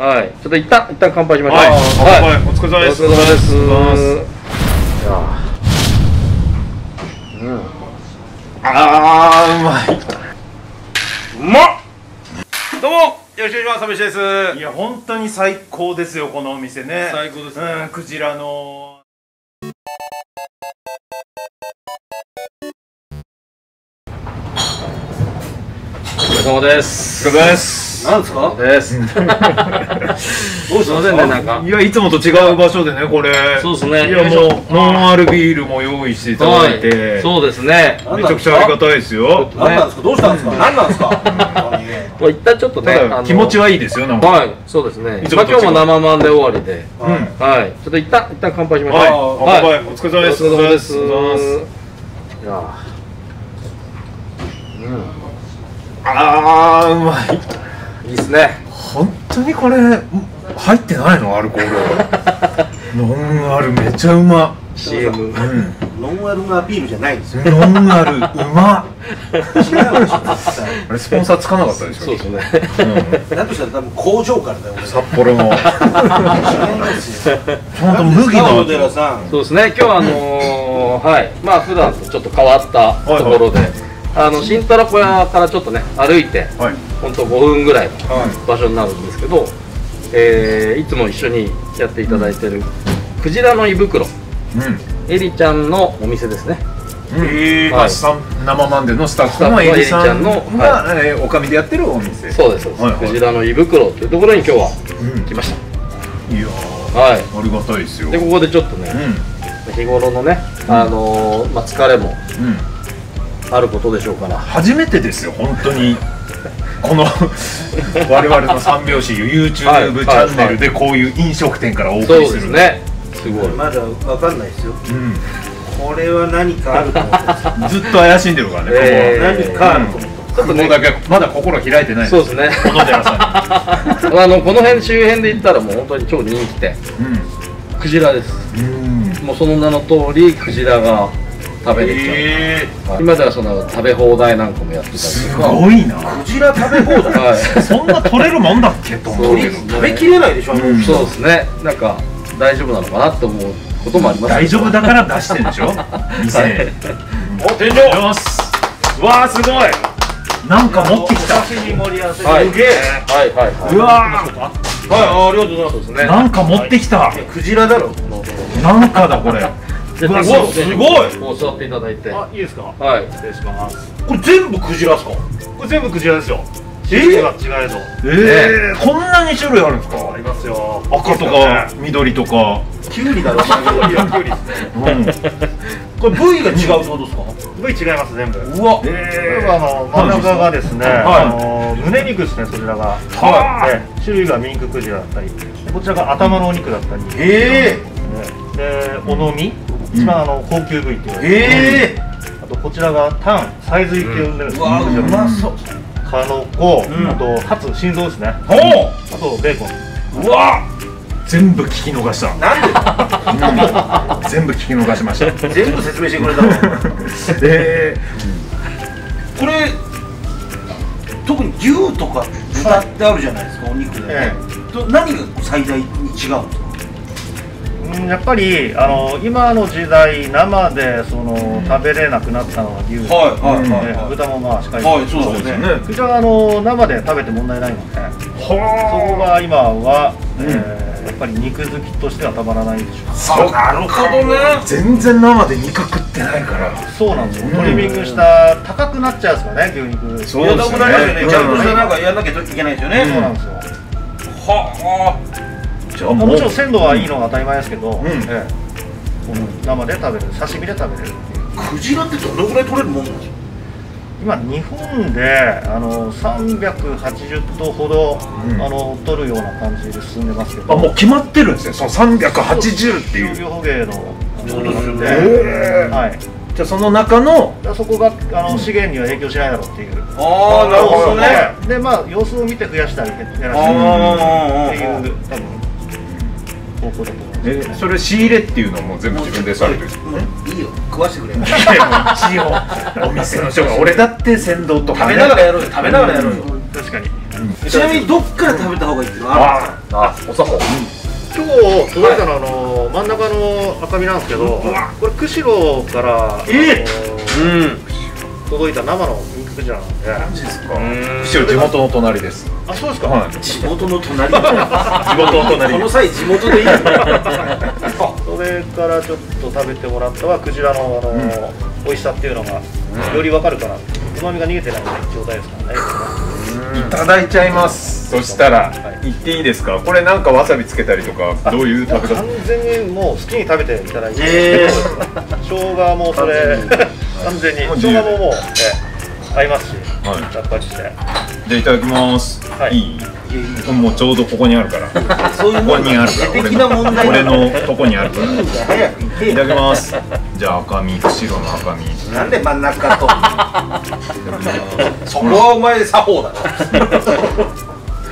はい。ちょっと一旦一旦乾杯しましょう。はい。はい。お疲れ様です。お疲れ様です。うん。あーうまい。うまっ。どうもよろしくお願いします寂しです。いや本当に最高ですよこのお店ね。最高ですね。うんクジラの様です。お疲れ様です。なんですか？です。どうすいませんねなんか。いやいつもと違う場所でねこれ。そうですね。いやもうノンアルビールも用意していただいて、はいそうですね。めちゃくちゃありがたいですよ。何なんですかどうしたんですか？何なんですか？本当に。これ一旦ちょっとね気持ちはいいですよなんか。はいそうですね。今日も生まんで終わりで。うんはい。ちょっと一旦一旦乾杯しましょう。はい、あー乾杯。お疲れ様です。お疲れ様です。お疲れ様です。いやうんあーうまい。いいですね。本当にこれん入ってないのアルコール。ノンアルめちゃうま。CM うん。ノンアルのアピールじゃないんですよ。ノンアルうま。あれスポンサーつかなかったでしょ。そうですね。うん。だとしたら多分工場からだよ俺。札幌の。ちゃんと麦の小寺さん。そうですね。今日はあのーはい。まあ普段とちょっと変わったところで、あの新太郎小屋からちょっとね歩いてはい。本当5分ぐらいのはい。場所になるんですけど、えーいつも一緒にやっていただいてるクジラの胃袋。エリちゃんのお店ですね。うん。へーまあスタン生マンデのスタッフのスタッフのエリちゃんのがえーおかみでやってるお店。そうですそうです、はいはい。クジラの胃袋っていうところに今日はうん。来ましいやーたはい。ありがたいですよ。でここでちょっとね、日頃のね、あのーまあ、疲れもうんうんあることでしょうから初めてですよ本当に。この我々の三拍子 YouTube チはいャンネルでこういう飲食店からお送そうりする。ですね。すごい。まだわかんないですよ。うん。これは何かあると思ってずっと怪しんでるからね、えー。何かあると思ってちょっとねここだけまだ心開いてないそうですね。小野寺さ あのこの辺周辺で言ったらもう本当に超人気店。ん。クジラです。うんうん。もうその名の通りクジラが食べれちゃう、えはい今ではその食べ放題なんかもやってたりすとか。ごいな。クジラ食べ放題。はい。そんな取れるもんだっけ？と思うけどそうです食べきれないでしょうん。そうですね。なんか大丈夫なのかなって思うこともあります大丈夫だから出してんでしょ？店。お天井よしわあすごい。なんか持ってきた。刺身盛り合わせ。はい。すげえ。はいはいはうわはいあありがとうございますなんか持ってきた。クジラだろなんかだこれすごい。こう座っていただいて。あ、いいですか？はい。失礼します。これ全部クジラですか？これ全部クジラですよ。え？種類が違えど。えー、こんなに種類あるんですか？ありますよ。赤とか緑とか、キュウリだろいや、きゅうりですね。うん、これ部位が違うってことですか？部位違います、全部。うわ。これはあの真ん中がですね、はい。あの胸肉ですね、そちらが。はで種類がミンククジラだったり、こちらが頭のお肉だったり、ね。えで、おのみ、一番あの高級部位ってええあとこちらがタン、サイズイって呼んでるん。ですうわうまそう。カノコ、うん。あとハツ、心臓ですね。ほあとベーコン。ううわ全部聞き逃した、なん全部聞き逃しました。で全部説明してくれたの？でこれ特に牛とか豚ってあるじゃないですかお肉で、えと何が最大に違うんですかうんやっぱりあの今の時代生でその食べれなくなったのは牛で、はいはいはいねはい。豚もまあしっかり。はいそうですよねう。ちはあの生で食べて問題ないのでそこが今は、えーやっぱり肉好きとしてはたまらないでしょそうなるほどね。全然生で肉食ってないから。うそうなんですよ、うん。トリミングした高くなっちゃうんですかね牛肉。そういやだくなりますよね、うん。ちゃんとしたなんかやんなきゃいけないですよね、そうなんですよ、はあもうまあもちろん鮮度はいいのが当たり前ですけど、ん。ええ。生で食べれる刺身で食べれるっていう。あクジラってどのぐらい取れるもんなんですか？今日本であの380頭ほど、うん。あの取るような感じで進んでますけど。あもう決まってるんですね。その380っていう。捕鯨のそうですよねへーはい。じゃあその中の？そこがあの資源には影響しないだろうっていう。ああなるほどね。でまあ様子を見て増やしたり減らしたりあっていう多分方向だと思うんですえそれ仕入れっていうのも全部自分でされてるんですもういいよ。食わしてくれ一応お店の人が俺だって鮮度とか、ね、食べながらやろうよ。食べながらやろうよ。確かに。ちなみにどっから食べた方がいいっていうのはあるん。ですかあお作法。今日届いたのはあの真ん中の赤身なんですけどこれ釧路からえあのうん。届いた生のミンククジラなんでマジですか。後ろ地元の隣です。あそうですか、はい。地元の隣。地元の隣。この際地元でいいの それからちょっと食べてもらったはクジラのあの、美味しさっていうのがよりわかるからうまみが逃げてない状態ですからねいただいちゃいます。そしたらはい。言っていいですか？これなんかわさびつけたりとかどういう食べ方？完全にもう好きに食べていただいて、え生姜もそれ完全に。生姜ももう、え合いますし、はい。さっぱりして。じゃあいただきます、はい。いい？もうちょうどここにあるから。そういうここもんだ。にあるから。俺の俺のとこにあるから。いただきます。じゃあ赤身釧路の赤身。なんで真ん中と。そこはお前作法だろ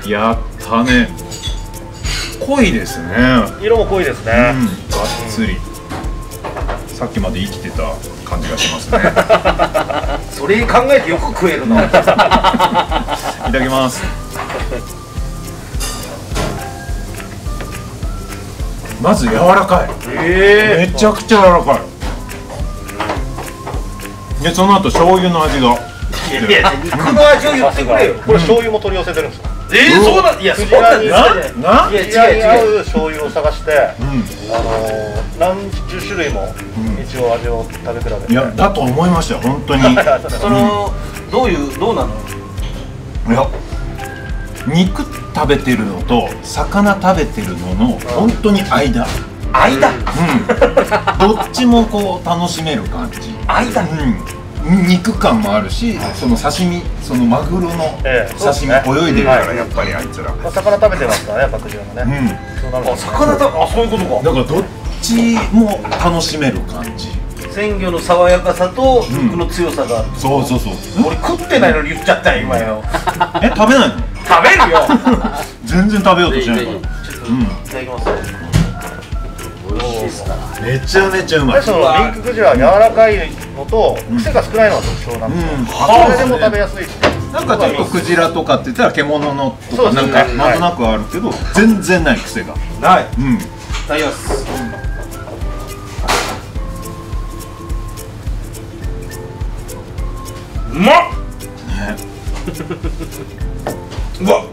やったね。濃いですね。色も濃いですうん。ね、がっつりさっきまで生きてた感じがしますね。それ考えてよく食えるな。いただきます。まず柔らかい。えめちゃくちゃ柔らかい。でその後醤油の味が。いやいや肉の味を言ってくれよ。これ醤油も取り寄せてるんですよえー、そうなんいやそんなんクジなな？いや違う違う。う醤油を探して、うあのー何十種類もうん。一応味を食べ比べて、んいやだと思いましたよ本当に。いやそのどういうどうなの？肉食べてるのと魚食べてるのの本当に間。間？うん。どっちもこう楽しめる感じ。間？うん肉感もあるしその刺身そのマグロのええ。刺身泳いでる。からはい。やっぱりあいつら。まあ、魚食べてますからねやっぱクジラもうん。ね、そうなるんですね魚だあそういうことか。だからどっちも楽しめる感じ。鮮魚の爽やかさとうん。肉の強さがある、そうそうそう。俺食ってないのに言っちゃったよ今よ。え食べないの？食べるよ。全然食べようとしないから。ちょっとうん。いただきますめちゃめちゃうまい。そのミンククジラは柔らかいのとうん。癖が少ないのが特徴なんですよ、うん。それでも食べやすいなんかちょっとクジラとかって言ったら獣のとかなんかなんとなくあるけど全然ない癖が。ない。いうん。ただきます。うまっ。うわ。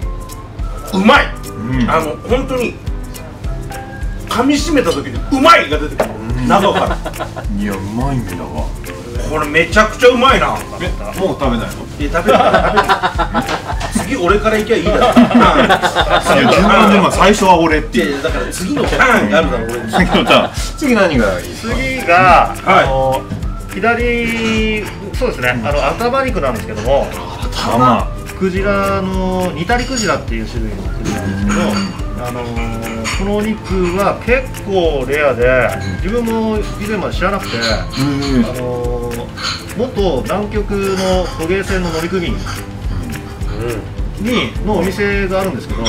うまい。うん。あの本当に噛み締めた時に「うまい!」が出てくる。中から。いやうまいんだわ。これめちゃくちゃうまいな。えもう食べないの？え食べる食べる次俺から行きゃいいだろ。いや順番でも最初は俺ってだから次のターンがあるだろ次のじゃあ次何がいい次が、はい。あの左そうですね、あの頭肉なんですけども。玉クジラのニタリクジラっていう種類のクジラなんですけど、あのーこのお肉は結構レアで自分も以前まで知らなくて、あのー元南極の捕鯨船の乗組員にのお店があるんですけどは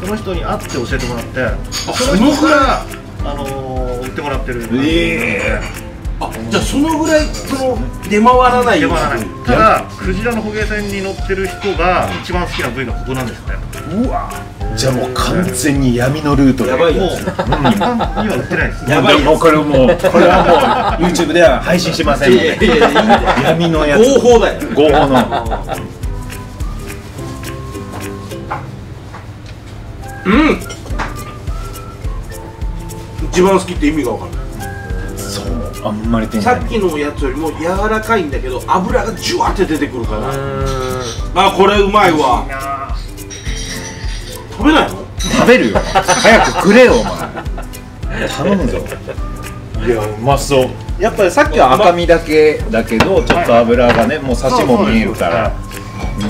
その人に会って教えてもらってそそのぐらい？あのー売ってもらってるえあじゃあそのぐらいその出回らない出回らない。ただクジラの捕鯨船に乗ってる人が一番好きな部位がここなんですねうわじゃあもう完全に闇のルートで。やばいやもう一般には売ってないですやばいもうこれもうこれはもう YouTube では配信しませんのいやいやいやいいん。だよで闇のやつ。合法だよ。合法の。うん。一番好きって意味が分かんないそう。あんまりさっきのやつよりも柔らかいんだけど油がジュワって出てくるから。あこれうまいわ食べないの？食べるよ。早くくれよお前。頼むぞ。いやうまそう。やっぱりさっきは赤身だけだけどちょっと油がねもうサシも見えるから。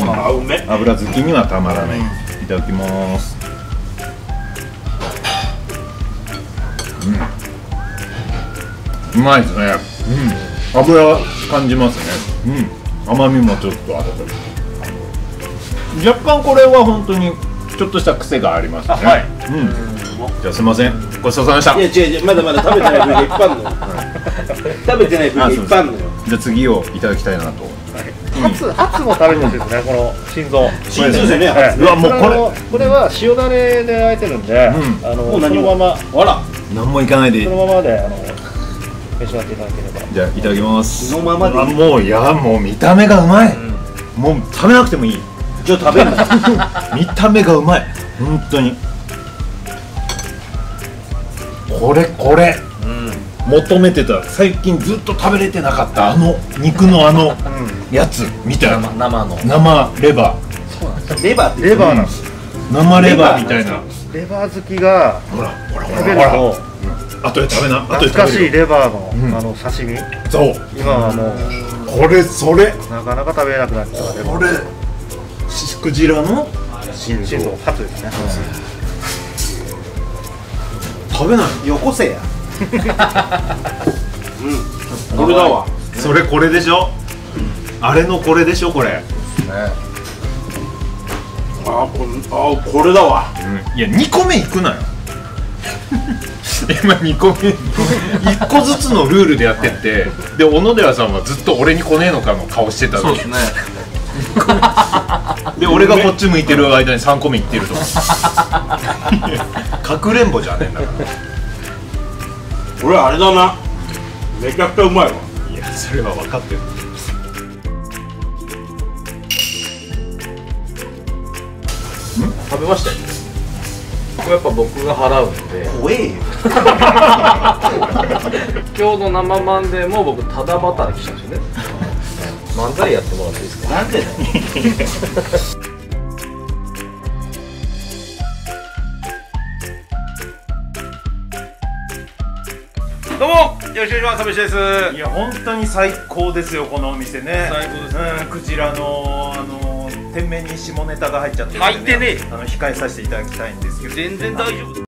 あうめ。油好きにはたまらない。いただきます。うん。うまいですね。うん。油感じますね。うん。甘みもちょっとあって若干これは本当にちょっとした癖がありますね。はい。うん。じゃあすいません。ごちそうさまでした。いや違う違う。まだまだ食べてない部位がいっぱいあるの。よ 食べてない部位がいっぱいあるのよじゃあ次をいただきたいなと。ハツハツも食べてほしいですねこの心臓。心臓ですよね。はい。うわもうこれ。れこれは塩だれであえてるんで、うん。あのもう何そのまもま。あら。何もいかないで。そのままであの召し上がっていただければ。じゃあいただきます。そのままであもういやもう見た目がうまい、もう食べなくてもいいじゃあ食べるの？見た目がうまい。本当に。これこれ。求めてた。最近ずっと食べれてなかった。あの肉のあのやつ。みた？いな生生の。生レバレバーってレバーなんです、ー生レバーみたいな。レバー好きがほらほらほ食べるらほとら。後で食べな。後で懐かしいレバーの,、うん。あの刺身。そう。今はもうこれそれ。なかなか食べれなくなっちゃう。レバーこれしクジラの心心臓ハツですね、食べない。よこせや。うん。これだわ。それこれでしょ？あれのこれでしょこれ。あこれあこれだわ。いや2個目いくなよ。今2個目。1個ずつのルールでやってって。で小野寺さんはずっと俺に来ねえのかの顔してたのに。ねで俺がこっち向いてる間に3個目いってると。かくれんぼじゃねえんだから。これあれだな。めちゃくちゃうまいわ。いやそれは分かってる。食べましたよ。これやっぱ僕が払うんで。怖えよ。今日の生マンデーも僕ただ働きしたんですよね漫才やってもらっていいですか？なんでだよ。どうもよろしくお願いしますです。いや本当に最高ですよこのお店ね。最高ですうんクジラのあの店名に下ネタが入っちゃってるんで、入ってねあの控えさせていただきたいんですけど。全然大丈夫